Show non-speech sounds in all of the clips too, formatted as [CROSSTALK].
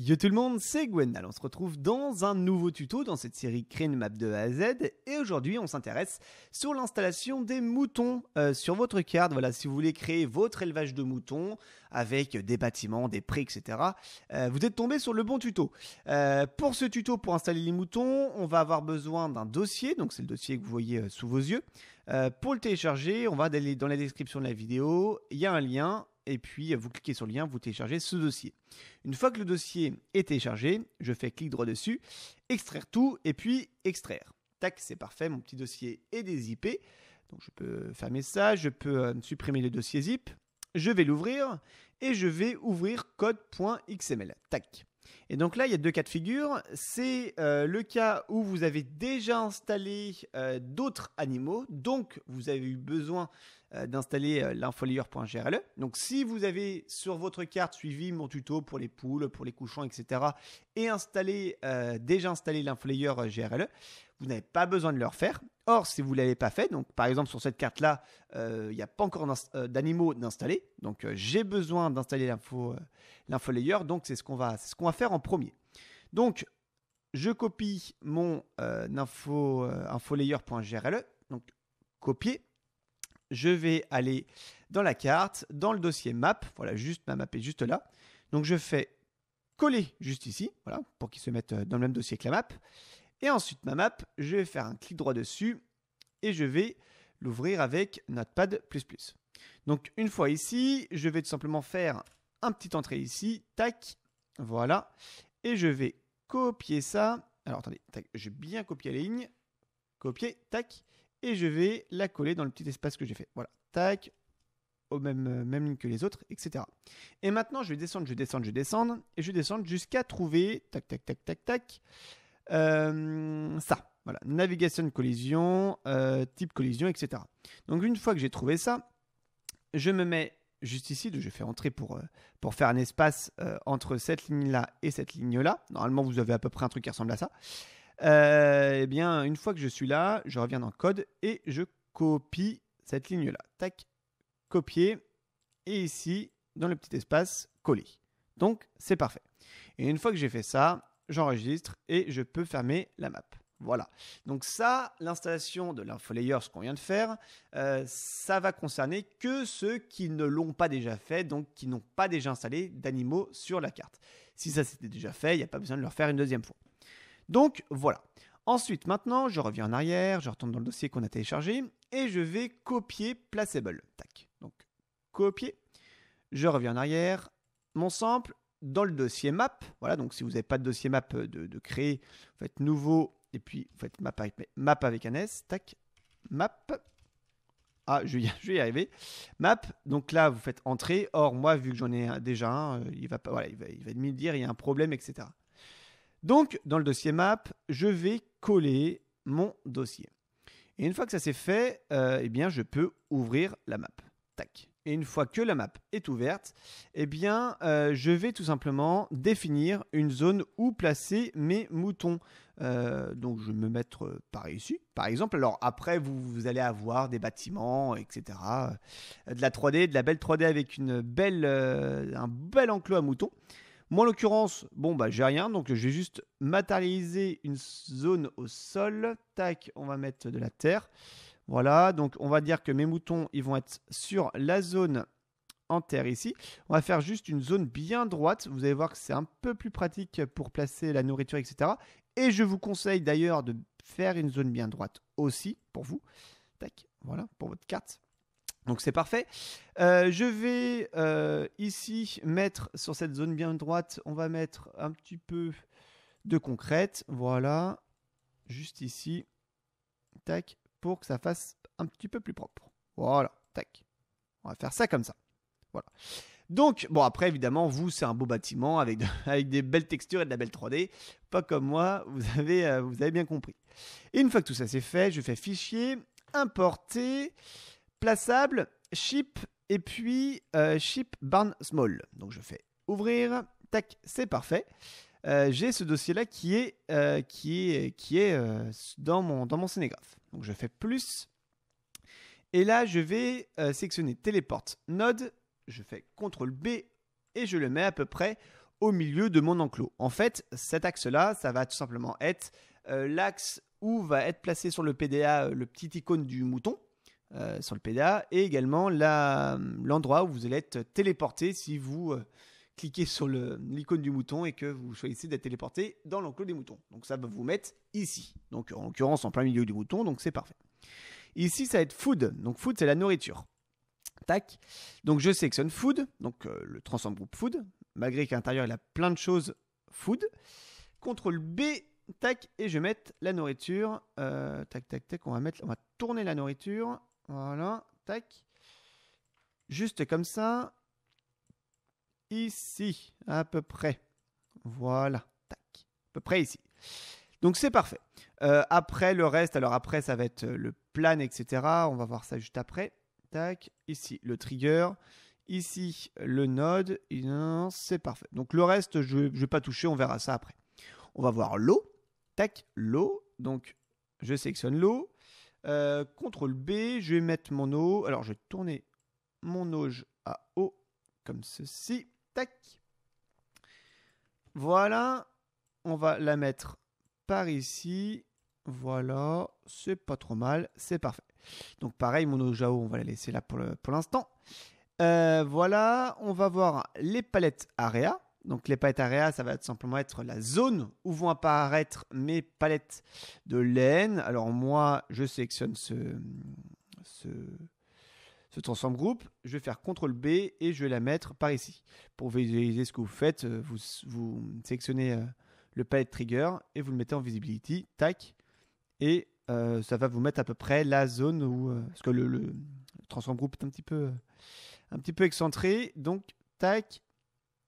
Yo tout le monde, c'est Gwendal. On se retrouve dans un nouveau tuto dans cette série Créer une map de A à Z. Et aujourd'hui, on s'intéresse sur l'installation des moutons euh, sur votre carte. Voilà, si vous voulez créer votre élevage de moutons avec des bâtiments, des prés, etc., euh, vous êtes tombé sur le bon tuto. Euh, pour ce tuto, pour installer les moutons, on va avoir besoin d'un dossier. Donc, c'est le dossier que vous voyez sous vos yeux. pour le télécharger, on va aller dans la description de la vidéo. Il y a un lien et puis vous cliquez sur le lien, vous téléchargez ce dossier. Une fois que le dossier est téléchargé, je fais clic droit dessus, extraire tout et puis extraire. Tac, c'est parfait, mon petit dossier est IP. Donc je peux fermer ça, je peux euh, supprimer le dossier zip, je vais l'ouvrir et je vais ouvrir code.xml. Tac. Et donc là, il y a deux cas de figure. C'est euh, le cas où vous avez déjà installé euh, d'autres animaux, donc vous avez eu besoin euh, d'installer l'infolayer.grle. Donc si vous avez sur votre carte suivi mon tuto pour les poules, pour les couchons, etc., et installé, déjà installé l'infolayer GRLE, vous n'avez pas besoin de le refaire. Or, si vous ne l'avez pas fait, donc par exemple sur cette carte-là, il n'y a pas encore d'animaux d'installer, donc j'ai besoin d'installer l'info layer. Donc c'est ce qu'on va, ce va faire en premier. Donc je copie mon euh, info, euh, layer.grle. Donc copier. Je vais aller dans la carte, dans le dossier map. Voilà, juste ma map est juste là. Donc je fais coller juste ici, voilà, pour qu'il se mette euh, dans le même dossier que la map. Et ensuite ma map, je vais faire un clic droit dessus et je vais l'ouvrir avec Notepad++. Donc une fois ici, je vais tout simplement faire un petit entrée ici, tac, voilà, et je vais copier ça. Alors attendez, tac, je vais bien copier la ligne, copier, tac, et je vais la coller dans le petit espace que j'ai fait. Voilà, tac, au même, euh, même ligne que les autres, etc. Et maintenant, je vais descendre, je descendre, je descendre, et je descendre jusqu'à trouver, tac, tac, tac, tac, tac, euh, ça. Voilà, navigation collision, euh, type collision, etc. Donc une fois que j'ai trouvé ça, je me mets juste ici, je fais entrer pour, euh, pour faire un espace entre cette ligne-là et cette ligne-là. Normalement, vous avez à peu près un truc qui ressemble à ça. Eh bien, une fois que je suis là, je reviens dans code et je copie cette ligne-là. Tac, copier. Et ici, dans le petit espace, coller. Donc, c'est parfait. Et une fois que j'ai fait ça, j'enregistre et je peux fermer la map. Voilà. Donc ça, l'installation de l'infolayer, ce qu'on vient de faire, euh, ça va concerner que ceux qui ne l'ont pas déjà fait, donc qui n'ont pas déjà installé d'animaux sur la carte. Si ça s'était déjà fait, il n'y a pas besoin de le refaire une deuxième fois. Donc voilà. Ensuite, maintenant, je reviens en arrière, je retourne dans le dossier qu'on a téléchargé et je vais copier placeable. Tac. Donc copier. Je reviens en arrière. Mon sample dans le dossier map. Voilà, donc si vous n'avez pas de dossier map de, de créer, vous faites nouveau et puis vous faites map avec, map avec un S, tac, map. Ah, je vais, y, [LAUGHS] arriver. Map, donc là, vous faites entrer. Or, moi, vu que j'en ai déjà un, euh, il va pas, voilà, il va, il va me dire il y a un problème, etc. Donc, dans le dossier map, je vais coller mon dossier. Et une fois que ça c'est fait, euh, eh bien, je peux ouvrir la map. Tac. Et une fois que la map est ouverte, eh bien, euh, je vais tout simplement définir une zone où placer mes moutons. Euh, donc, je vais me mettre euh, par ici, par exemple. Alors, après, vous, allez avoir des bâtiments, etc. De la 3D, de la belle 3D avec un bel enclos à moutons. Moi, en l'occurrence, bon, bah, j'ai rien. Donc, je vais juste matérialiser une zone au sol. Tac, on va mettre de la terre. Voilà, donc on va dire que mes moutons, ils vont être sur la zone en terre ici. On va faire juste une zone bien droite. Vous allez voir que c'est un peu plus pratique pour placer la nourriture, etc. Et je vous conseille d'ailleurs de faire une zone bien droite aussi pour vous. Tac, voilà, pour votre carte. Donc c'est parfait. Euh, je vais euh, ici mettre sur cette zone bien droite, on va mettre un petit peu de concrète. Voilà, juste ici. Tac, pour que ça fasse un petit peu plus propre. Voilà, tac. On va faire ça comme ça. Voilà. Donc, bon, après, évidemment, vous, c'est un beau bâtiment avec, [LAUGHS] des belles textures et de la belle 3D. Pas comme moi, vous avez, euh, vous avez bien compris. Et une fois que tout ça c'est fait, je fais fichier, importer, plaçable, ship, et puis euh, ship barn small. Donc, je fais ouvrir, tac, c'est parfait. Euh, j'ai ce dossier-là qui est, qui est, qui est dans, mon, dans mon scénégraphe. Donc je fais plus. Et là, je vais euh, sélectionner Téléport Node. Je fais CTRL B et je le mets à peu près au milieu de mon enclos. En fait, cet axe-là, ça va tout simplement être euh, l'axe où va être placé sur le PDA euh, le petit icône du mouton. Euh, sur le PDA et également l'endroit où vous allez être téléporté si vous cliquez sur l'icône du mouton et que vous choisissez d'être téléporté dans l'enclos des moutons. Donc ça va vous mettre ici. Donc en l'occurrence en plein milieu du mouton, donc c'est parfait. Ici ça va être food. Donc food c'est la nourriture. Tac. Donc je sélectionne food, donc le transform group food, malgré qu'à l'intérieur il a plein de choses food. CTRL B Tac, et je vais mettre la nourriture. Euh, tac, tac, tac. On va, mettre, on va tourner la nourriture. Voilà, tac. Juste comme ça. Ici, à peu près. Voilà, tac. À peu près ici. Donc c'est parfait. Euh, après le reste, alors après ça va être le plan, etc. On va voir ça juste après. Tac, ici le trigger, ici le node. C'est parfait. Donc le reste, je ne vais pas toucher, on verra ça après. On va voir l'eau tac, l'eau. Donc, je sélectionne l'eau. Euh, CTRL B, je vais mettre mon eau. Alors, je vais tourner mon auge à haut, comme ceci. Tac. Voilà. On va la mettre par ici. Voilà. C'est pas trop mal. C'est parfait. Donc, pareil, mon eau, on va la laisser là pour l'instant. Euh, voilà. On va voir les palettes Area. Donc les palettes area, ça va simplement être la zone où vont apparaître mes palettes de laine. Alors moi, je sélectionne ce, ce, ce transform group. Je vais faire CTRL B et je vais la mettre par ici. Pour visualiser ce que vous faites, euh, vous, vous sélectionnez euh, le palette trigger et vous le mettez en visibility. Tac. Et euh, ça va vous mettre à peu près la zone où... parce que le, transform group est un petit peu, un petit peu excentré. Donc, tac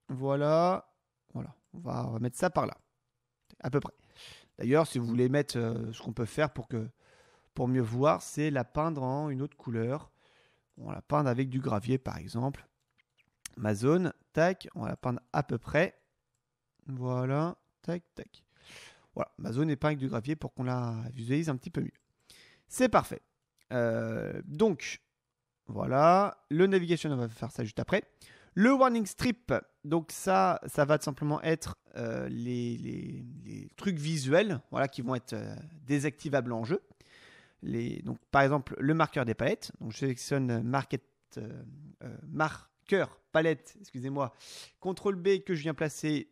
voilà. Voilà. On va, mettre ça par là. À peu près. D'ailleurs, si vous voulez mettre ce qu'on peut faire pour, que, pour mieux voir, c'est la peindre en une autre couleur. On va la peindre avec du gravier, par exemple. Ma zone, tac, on va la peindre à peu près. Voilà, tac, tac. Voilà, ma zone est peinte avec du gravier pour qu'on la visualise un petit peu mieux. C'est parfait. Euh, donc, voilà. Le navigation, on va faire ça juste après. Le warning strip, donc ça, ça va simplement être euh, les, trucs visuels voilà, qui vont être euh, désactivables en jeu. Donc, par exemple, le marqueur des palettes. Donc, je sélectionne market, euh, marqueur palette, excusez-moi, CTRL B que je viens placer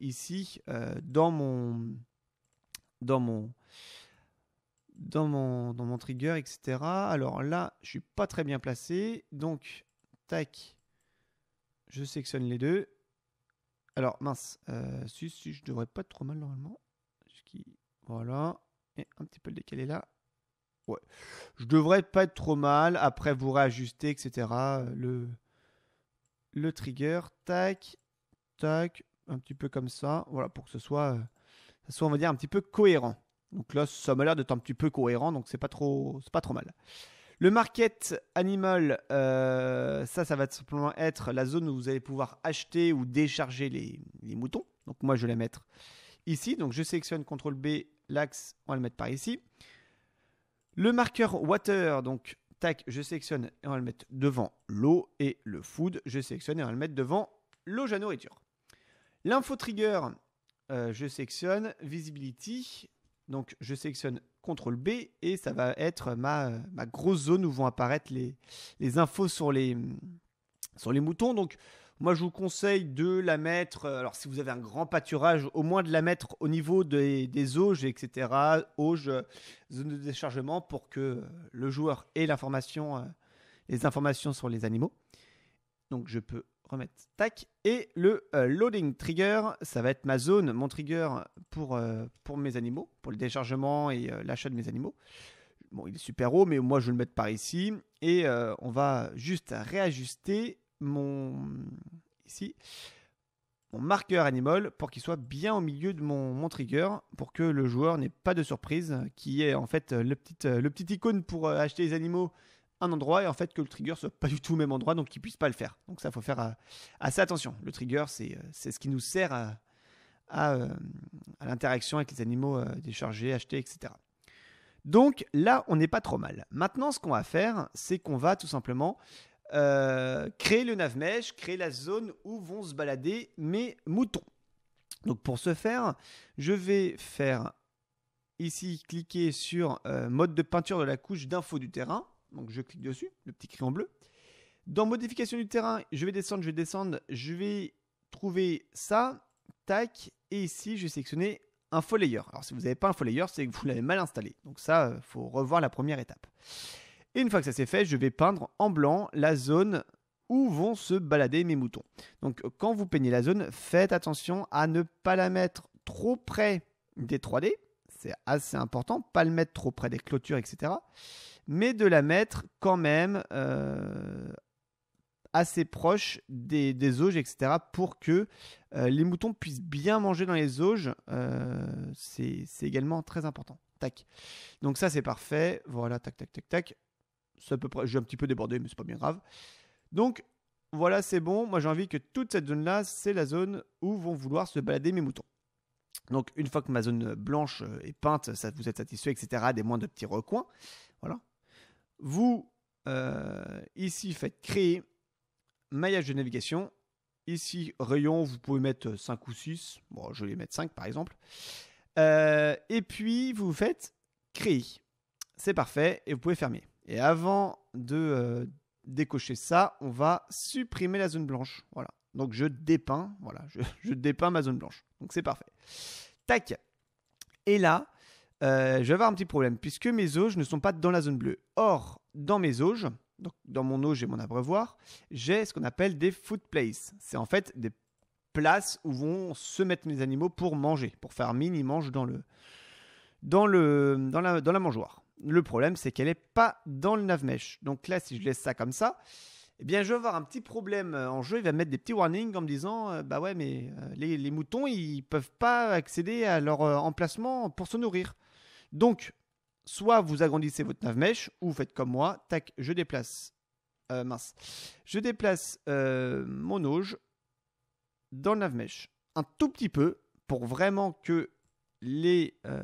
ici dans mon dans mon dans mon dans mon trigger, etc. Alors là, je suis pas très bien placé, donc tac je sélectionne les deux. Alors, mince. Euh, si, si, je devrais pas être trop mal normalement. Voilà. Et un petit peu le décalé là. Je devrais pas être trop mal. Après, vous réajustez, etc. Le, le trigger. Tac. Tac. Un petit peu comme ça. Voilà, pour que ce soit, euh, ça soit, on va dire, un petit peu cohérent. Donc là, ça m'a l'air d'être un petit peu cohérent. Donc c'est pas trop, c'est pas trop mal. Le market animal, euh, ça, ça va simplement être la zone où vous allez pouvoir acheter ou décharger les, moutons. Donc moi, je vais la mettre ici. Donc je sélectionne CTRL B, l'axe, on va le mettre par ici. Le marqueur water, donc tac, je sélectionne et on va le mettre devant l'eau. Et le food, je sélectionne et on va le mettre devant l'eau à nourriture. L'info trigger, euh, je sélectionne visibility. Donc je sélectionne CTRL B et ça va être ma, ma grosse zone où vont apparaître les, infos sur les, sur les moutons. Donc moi je vous conseille de la mettre, euh, alors si vous avez un grand pâturage, au moins de la mettre au niveau des, auges, etc. Auges, zone de déchargement pour que le joueur ait l'information, euh, les informations sur les animaux. Donc je peux remettre tac et le euh, loading trigger ça va être ma zone mon trigger pour, euh, pour mes animaux pour le déchargement et euh, l'achat de mes animaux bon il est super haut mais moi je vais le mettre par ici et on va juste réajuster mon ici mon marqueur animal pour qu'il soit bien au milieu de mon, mon trigger pour que le joueur n'ait pas de surprise qui est en fait le petit, le icône pour acheter les animaux un endroit et en fait que le trigger soit pas du tout au même endroit donc qu'il puisse pas le faire. Donc ça faut faire euh, assez attention. Le trigger c'est euh, c'est ce qui nous sert à, à, euh, l'interaction avec les animaux déchargés, achetés, etc. Donc là on n'est pas trop mal. Maintenant ce qu'on va faire c'est qu'on va tout simplement créer le navmesh, créer la zone où vont se balader mes moutons. Donc pour ce faire, je vais faire ici cliquer sur mode de peinture de la couche d'info du terrain. Donc je clique dessus, le petit crayon bleu. Dans modification du terrain, je vais descendre, je vais descendre, je vais trouver ça, tac, et ici je vais sélectionner faux layer. Alors si vous n'avez pas faux layer, c'est que vous l'avez mal installé. Donc ça, il euh, faut revoir la première étape. Et une fois que ça c'est fait, je vais peindre en blanc la zone où vont se balader mes moutons. Donc quand vous peignez la zone, faites attention à ne pas la mettre trop près des 3D. C'est assez important, pas le mettre trop près des clôtures, etc. Mais de la mettre quand même euh, assez proche des, auges, etc., pour que euh, les moutons puissent bien manger dans les auges. Euh, c'est également très important. Tac. Donc ça, c'est parfait. Voilà, tac, tac, tac, tac. C'est à peu près. J'ai un petit peu débordé, mais c'est pas bien grave. Donc voilà, c'est bon. Moi, j'ai envie que toute cette zone-là, c'est la zone où vont vouloir se balader mes moutons. Donc une fois que ma zone blanche est peinte, ça vous êtes satisfait, etc. Des moins de petits recoins. Voilà. Vous euh, ici faites créer maillage de navigation. Ici, rayon, vous pouvez mettre 5 ou 6. Bon, je vais mettre 5 par exemple. Euh, et puis, vous faites créer. C'est parfait et vous pouvez fermer. Et avant de euh, décocher ça, on va supprimer la zone blanche. Voilà. Donc je dépeins, voilà, [LAUGHS] je, dépeins ma zone blanche. Donc c'est parfait. Tac. Et là, euh, je vais avoir un petit problème puisque mes auges ne sont pas dans la zone bleue. Or, dans mes auges, donc dans mon auge et mon abreuvoir, j'ai ce qu'on appelle des food places. C'est en fait des places où vont se mettre mes animaux pour manger, pour faire mine, ils mangent dans le dans le dans la, dans la mangeoire. Le problème, c'est qu'elle n'est pas dans le navmesh. Donc là, si je laisse ça comme ça, eh bien, je vais avoir un petit problème en jeu. Il va mettre des petits warnings en me disant, euh, bah ouais, mais euh, les, moutons, ils peuvent pas accéder à leur euh, emplacement pour se nourrir. Donc, soit vous agrandissez votre navmesh, ou vous faites comme moi, tac, je déplace, euh, mince, je déplace euh, mon auge dans le navmesh un tout petit peu pour vraiment que euh,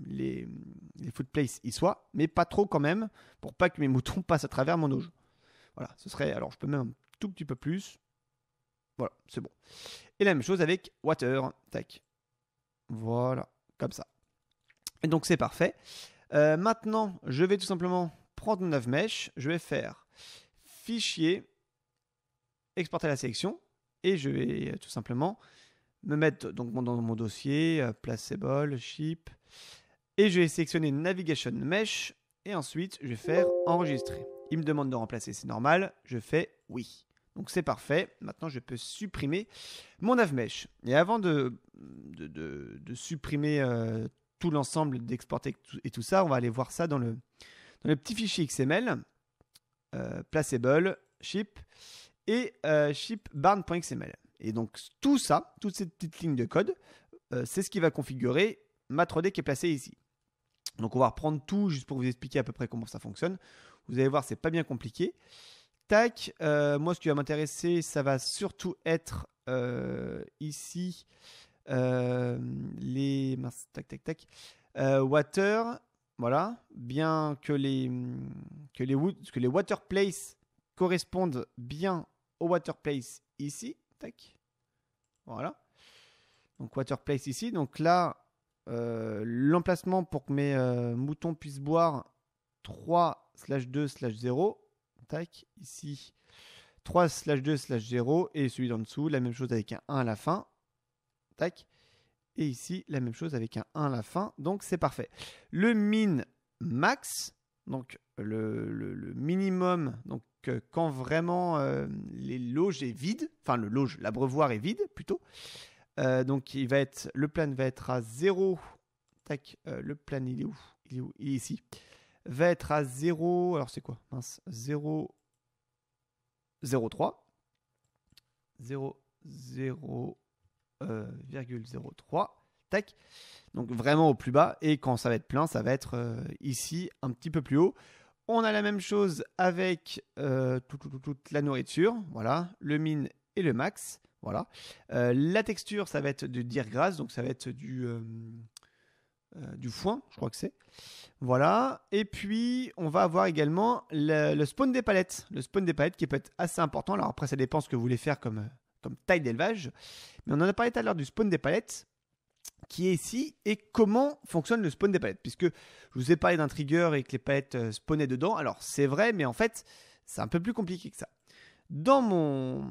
les, les footplaces y soient, mais pas trop quand même, pour pas que mes [LAUGHS] moutons passent à travers mon auge. Voilà, ce serait, alors je peux même un tout petit peu plus. Voilà, c'est bon. Et la même chose avec water, tac. Voilà, comme ça. Et donc c'est parfait. Euh, maintenant, je vais tout simplement prendre mon navmesh, je vais faire fichier, exporter la sélection, et je vais euh, tout simplement me mettre donc dans mon dossier, euh, placeable, ship, et je vais sélectionner navigation mesh, et ensuite je vais faire enregistrer. Il me demande de remplacer, c'est normal, je fais oui. Donc c'est parfait. Maintenant, je peux supprimer mon navmesh. Et avant de, de, supprimer tout l'ensemble d'exporter et tout ça, on va aller voir ça dans le, dans le petit fichier XML, euh, placeable, ship et euh, ship barn.xml. Et donc tout ça, toutes ces petites lignes de code, euh, c'est ce qui va configurer ma 3D qui est placée ici. Donc on va reprendre tout juste pour vous expliquer à peu près comment ça fonctionne. Vous allez voir, c'est pas bien compliqué. Tac, moi ce qui va m'intéresser, ça va surtout être ici euh, les tac tac tac euh, water. Voilà. Bien que les que les que les water place correspondent bien au water place ici. Tac. Voilà. Donc water place ici. Donc là euh, l'emplacement pour que mes moutons puissent boire 3 slash 2 slash 0 tac ici 3 slash 2 slash 0 et celui d'en dessous la même chose avec un 1 à la fin Tac. Et ici, la même chose avec un 1 à la fin. Donc, c'est parfait. Le min max, donc le, minimum, donc euh, quand vraiment euh, les est vide, enfin le loge, l'abreuvoir est vide plutôt. Euh, donc, il va le plan va être à 0. Tac, le plan, il est où? Il est où? Il est ici. Va être à 0. Alors, c'est quoi? Mince. 0. 0,3. 0, 0, 0,03. Euh, Tac. Donc vraiment au plus bas. Et quand ça va être plein, ça va être euh, ici un petit peu plus haut. On a la même chose avec euh, toute, la nourriture. Voilà. Le min et le max. Voilà. la texture, ça va être du dire grâce. Donc ça va être du. du foin, je crois que c'est. Voilà. Et puis, on va avoir également le, spawn des palettes. Le spawn des palettes qui peut être assez important. Alors après, ça dépend ce que vous voulez faire comme, comme taille d'élevage. Mais on en a parlé tout à l'heure du spawn des palettes qui est ici et comment fonctionne le spawn des palettes. Puisque je vous ai parlé d'un trigger et que les palettes euh, spawnaient dedans. Alors c'est vrai, mais en fait, c'est un peu plus compliqué que ça. Dans mon,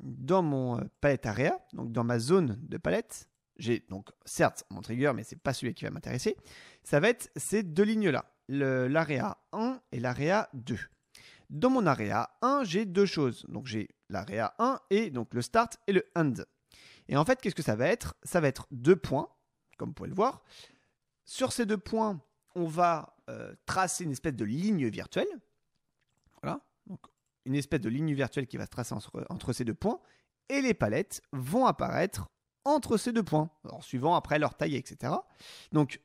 dans mon euh, palette area, donc dans ma zone de palette, j'ai donc certes mon trigger, mais c'est pas celui qui va m'intéresser. Ça va être ces deux lignes-là, l'area 1 et l'area 2. Dans mon area 1, j'ai deux choses. Donc j'ai l'area 1 et donc le start et le end. Et en fait, qu'est-ce que ça va être? Ça va être deux points comme vous pouvez le voir. Sur ces deux points, on va euh, tracer une espèce de ligne virtuelle. Voilà, une espèce de ligne virtuelle qui va se tracer entre, ces deux points. Et les palettes vont apparaître entre ces deux points, en suivant après leur taille, etc. Donc,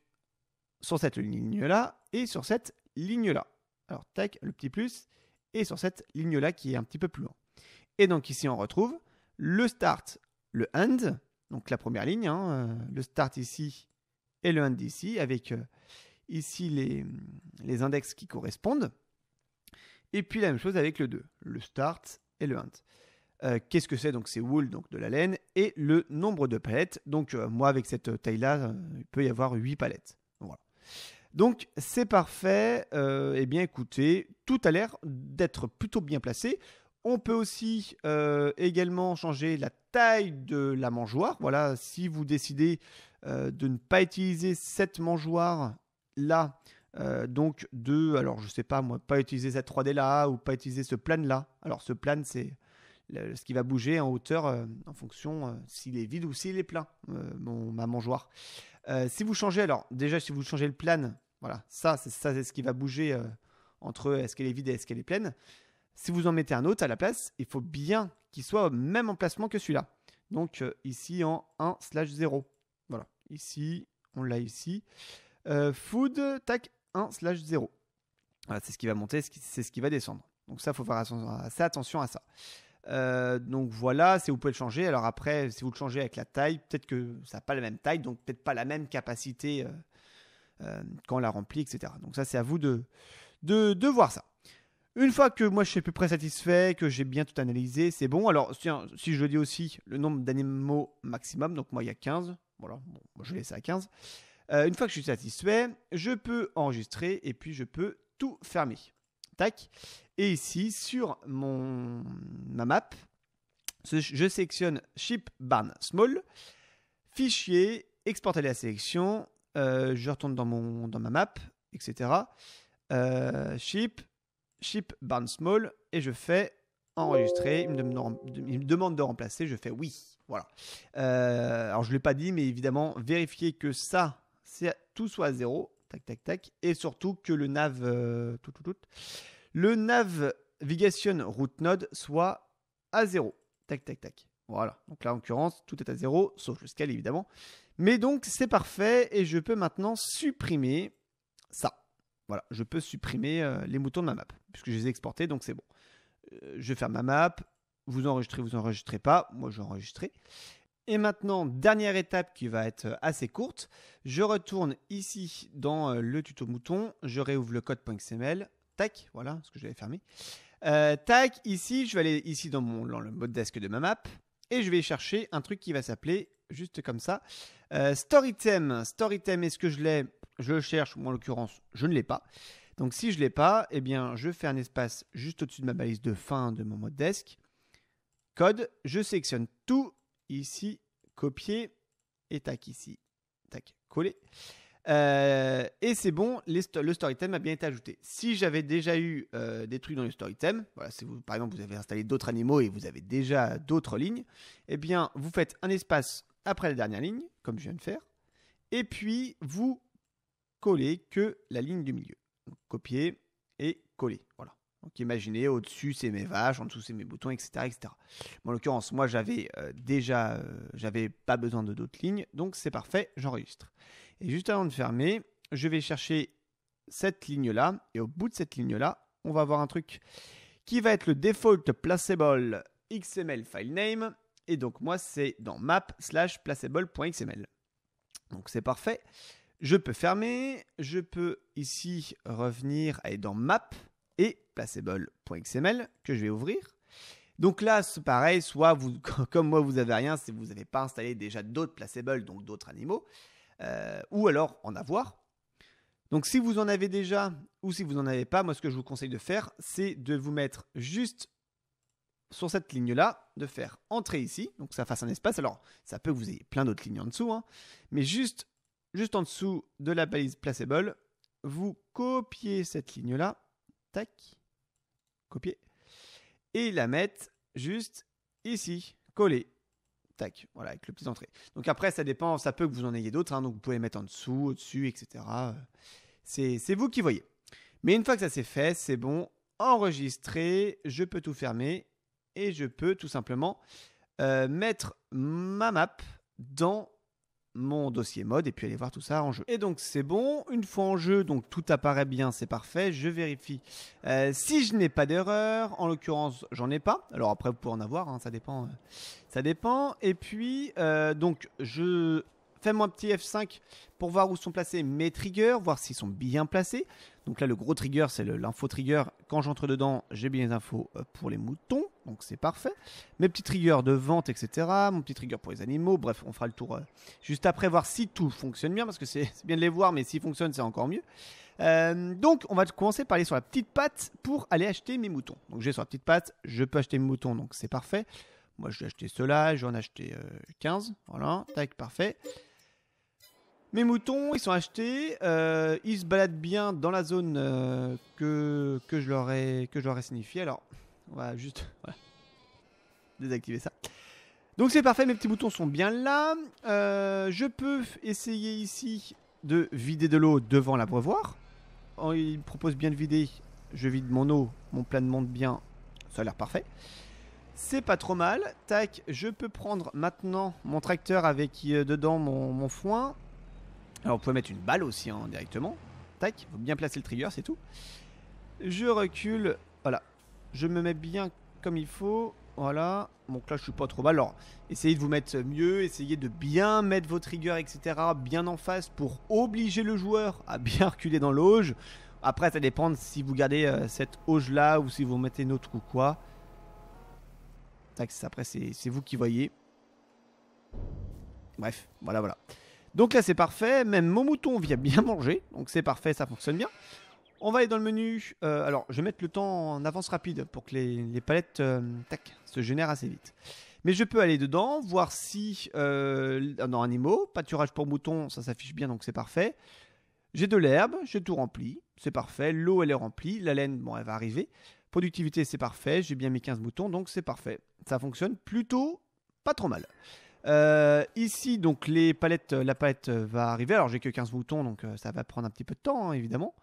sur cette ligne-là et sur cette ligne-là. Alors, tac, le petit plus, et sur cette ligne-là qui est un petit peu plus loin. Et donc ici, on retrouve le start, le end, donc la première ligne, hein, euh, le start ici et le end ici, avec euh, ici les, les, index qui correspondent. Et puis la même chose avec le 2, le start et le end. Euh, qu'est-ce que c'est Donc c'est wool, donc de la laine, et le nombre de palettes. Donc moi avec cette taille-là, il peut y avoir 8 palettes. Voilà. Donc c'est parfait. eh bien écoutez, tout a l'air d'être plutôt bien placé. On peut aussi euh, également changer la taille de la mangeoire. Voilà, si vous décidez euh, de ne pas utiliser cette mangeoire là, euh, donc de, alors je sais pas moi, pas utiliser cette 3D là ou pas utiliser ce plan là. Alors ce plan c'est ce qui va bouger en hauteur en fonction s'il est vide ou s'il est plein, ma mangeoire. si vous changez, alors déjà si vous changez le plan, voilà, ça c'est ça c'est ce qui va bouger entre est-ce qu'elle est vide et est-ce qu'elle est pleine. Si vous en mettez un autre à la place, il faut bien qu'il soit au même emplacement que celui-là. Donc euh, ici en 1 slash 0. Voilà. Ici, on l'a ici. Euh, food, tac, 1 slash 0. Voilà, c'est ce qui va monter, c'est ce qui va descendre. Donc ça, faut faire assez attention à ça. Euh, donc voilà, si vous pouvez le changer. Alors après, si vous le changez avec la taille, peut-être que ça n'a pas la même taille, donc peut-être pas la même capacité quand on la remplit, etc. Donc ça, c'est à vous de, de, voir ça. Une fois que moi je suis à peu près satisfait, que j'ai bien tout analysé, c'est bon. Alors, tiens, si je dis aussi le nombre d'animaux maximum, donc moi il y a 15, voilà, bon, je vais laisser à 15. Euh, une fois que je suis satisfait, je peux enregistrer et puis je peux tout fermer. Tac. Et ici, sur mon, ma map, je sélectionne Ship Barn Small, fichier, exporter la sélection, euh, je retourne dans, ma map, etc. Euh, ship, Ship Barn Small et je fais enregistrer. Il me, demande de remplacer, je fais oui. Voilà. Alors je ne l'ai pas dit, mais évidemment, vérifier que ça, tout soit à zéro. Tac, tac, tac. Et surtout que le nav, euh, tout, tout, tout, le navigation route node soit à zéro. Tac, tac, tac. Voilà. Donc là, en l'occurrence, tout est à zéro, sauf le scale évidemment. Mais donc, c'est parfait et je peux maintenant supprimer ça. Voilà, je peux supprimer euh, les moutons de ma map, puisque je les ai exportés, donc c'est bon. Euh, je vais ma map, vous enregistrez, vous enregistrez pas, moi je vais enregistrer. Et maintenant, dernière étape qui va être euh, assez courte, je retourne ici dans le tuto mouton, je réouvre le code.xml, tac, voilà ce que j'avais fermé. tac, ici, je vais aller ici dans, mon, dans le mode desk de ma map, et je vais chercher un truc qui va s'appeler, juste comme ça, StoryTem. StoryTem, est-ce que je l'ai? Je le cherche, moi en l'occurrence, je ne l'ai pas. Donc si je ne l'ai pas, eh bien, je fais un espace juste au-dessus de ma balise de fin de mon mode desk. Code, je sélectionne tout ici, copier, et tac ici, tac, coller. Euh, et c'est bon, le StoryTem a bien été ajouté. Si j'avais déjà eu euh, des trucs dans le StoryTem, voilà, si vous, par exemple vous avez installé d'autres animaux et vous avez déjà d'autres lignes, eh bien vous faites un espace après la dernière ligne, comme je viens de faire, et puis vous coller que la ligne du milieu. copier et coller. Voilà. Donc imaginez, au-dessus c'est mes vaches, en dessous c'est mes boutons, etc. etc. en l'occurrence, moi j'avais euh, déjà, euh, j'avais pas besoin de d'autres lignes, donc c'est parfait, j'enregistre. Et juste avant de fermer, je vais chercher cette ligne-là, et au bout de cette ligne-là, on va avoir un truc qui va être le default placeable XML file name, et donc moi c'est dans map slash placeable.xml. Donc c'est parfait Je peux fermer, je peux ici revenir, aller dans Map et placeable.xml que je vais ouvrir. Donc là, c'est pareil, soit comme moi, vous avez rien, si vous n'avez pas installé déjà d'autres placeables, donc d'autres animaux, euh, ou alors en avoir. Donc si vous en avez déjà ou si vous n'en avez pas, moi ce que je vous conseille de faire, c'est de vous mettre juste sur cette ligne-là, de faire entrer ici, donc ça fasse un espace. Alors ça peut que vous ayez plein d'autres lignes en dessous, hein, mais juste, juste en dessous de la balise placeable, vous copiez cette ligne-là, tac, copier, et la mettre juste ici, coller. Tac, voilà, avec le petit entrée. Donc après, ça dépend, ça peut que vous en ayez d'autres, hein, donc vous pouvez mettre en dessous, au-dessus, etc. C'est vous qui voyez. Mais une fois que ça c'est fait, c'est bon, enregistrer, je peux tout fermer et je peux tout simplement euh, mettre ma map dans mon dossier mode et puis aller voir tout ça en jeu. Et donc c'est bon, une fois en jeu, donc tout apparaît bien, c'est parfait. Je vérifie euh, si je n'ai pas d'erreur. En l'occurrence, j'en ai pas. Alors après, vous pouvez en avoir, hein, ça dépend. Euh, ça dépend. Et puis euh, donc je fais mon petit F5 pour voir où sont placés mes triggers, voir s'ils sont bien placés. Donc là, le gros trigger, c'est l'info trigger. Quand j'entre dedans, j'ai bien les infos pour les moutons donc c'est parfait. Mes petits triggers de vente, etc. Mon petit trigger pour les animaux. Bref, on fera le tour euh, juste après, voir si tout fonctionne bien, parce que c'est bien de les voir, mais s'ils fonctionnent, c'est encore mieux. Euh, donc, on va commencer par aller sur la petite patte pour aller acheter mes moutons. Donc, j'ai sur la petite patte, je peux acheter mes moutons, donc c'est parfait. Moi, je vais acheter cela, je vais en acheter 15. Euh, voilà, tac, parfait. Mes moutons, ils sont achetés. ils se baladent bien dans la zone que, que, je leur ai, que ai signifié. Alors, on va juste [LAUGHS] désactiver ça. Donc c'est parfait, mes petits boutons sont bien là. Euh, je peux essayer ici de vider de l'eau devant l'abreuvoir. Oh, il propose bien de vider. Je vide mon eau, mon plat de monte bien. Ça a l'air parfait. C'est pas trop mal. Tac, je peux prendre maintenant mon tracteur avec euh, dedans mon, foin. Alors vous pouvez mettre une balle aussi hein, directement. Tac, faut bien placer le trigger, c'est tout. Je recule. Voilà, je me mets bien comme il faut. Voilà. Donc là, je suis pas trop mal. Alors, essayez de vous mettre mieux. Essayez de bien mettre vos triggers, etc. Bien en face pour obliger le joueur à bien [LAUGHS] reculer dans l'auge. Après, ça dépend si vous gardez euh, cette auge là ou si vous mettez une autre ou quoi. Après, c'est vous qui voyez. Bref, voilà, voilà. Donc là, c'est parfait. Même mon mouton vient bien [LAUGHS] manger. Donc c'est parfait, ça fonctionne bien. On va aller dans le menu. Euh, alors, je vais mettre le temps en avance rapide pour que les, palettes euh, se génèrent assez vite. Mais je peux aller dedans, voir si euh, animaux, pâturage pour moutons, ça s'affiche bien, donc c'est parfait. J'ai de l'herbe, j'ai tout rempli, c'est parfait. L'eau, elle est remplie. La laine, bon, elle va arriver. Productivité, c'est parfait. J'ai bien mis 15 moutons, donc c'est parfait. Ça fonctionne plutôt pas trop mal. Ici, donc les palettes, la palette va arriver. Alors j'ai que 15 moutons, donc ça va prendre un petit peu de temps, hein, évidemment.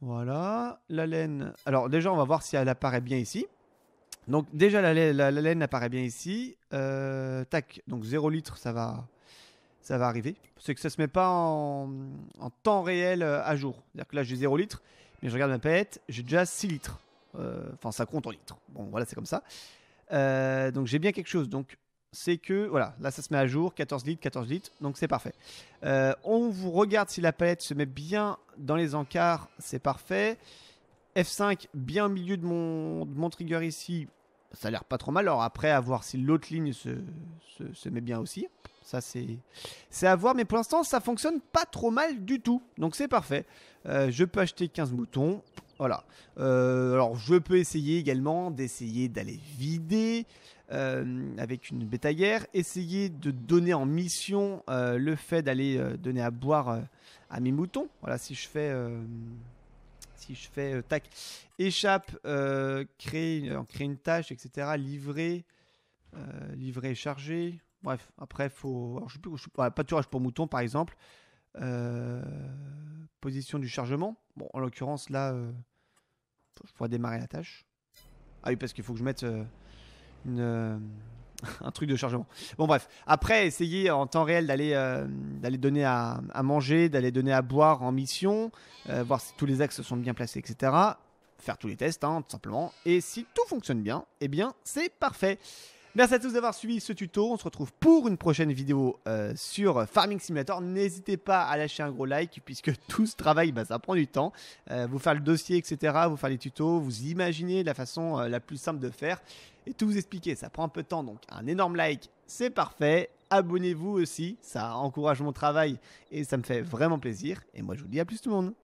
Voilà, la laine. Alors déjà, on va voir si elle apparaît bien ici. Donc déjà, la, laine, apparaît bien ici. Euh, tac, donc 0 litre, ça va, ça va arriver. C'est que ça se met pas en, temps réel euh, à jour. C'est-à-dire que là, j'ai 0 litre, mais je regarde ma palette, j'ai déjà 6 litres. Euh, enfin, ça compte en litres. Bon, voilà, c'est comme ça. donc j'ai bien quelque chose. Donc c'est que, voilà, là ça se met à jour, 14 litres, 14 litres, donc c'est parfait. Euh, on vous regarde si la palette se met bien dans les encarts, c'est parfait. F5 bien au milieu de mon, de trigger ici, ça a l'air pas trop mal. Alors après, à voir si l'autre ligne se, se, met bien aussi. Ça, c'est, c'est à voir, mais pour l'instant, ça fonctionne pas trop mal du tout. Donc c'est parfait. Euh, je peux acheter 15 moutons. Voilà. Euh, alors je peux essayer également d'essayer d'aller vider. Euh, avec une bétaillère, essayer de donner en mission euh, le fait d'aller euh, donner à boire à mes moutons. Voilà, si je fais, si je fais tac, échappe, créer, créer une tâche, etc. Livrer, livrer, charger. Bref, après faut, alors, je plus, pâturage pour moutons par exemple. position du chargement. Bon, en l'occurrence là, je pourrais démarrer la tâche. Ah oui, parce qu'il faut que je mette [LAUGHS] un truc de chargement. Bon bref, après essayer en temps réel d'aller euh, d'aller donner à, manger, d'aller donner à boire en mission, euh, voir si tous les axes sont bien placés, etc. Faire tous les tests, hein, tout simplement. Et si tout fonctionne bien, eh bien c'est parfait. Merci à tous d'avoir suivi ce tuto. On se retrouve pour une prochaine vidéo euh, sur Farming Simulator. N'hésitez pas à lâcher un gros like puisque [LAUGHS] tout ce travail, bah, ça prend du temps. Euh, vous faire le dossier, etc. Vous faire les tutos, vous imaginez la façon euh, la plus simple de faire et tout vous expliquer. Ça prend un peu de temps, donc un énorme like, c'est parfait. Abonnez-vous aussi, ça encourage mon travail et ça me fait vraiment plaisir. Et moi, je vous dis à plus tout le monde.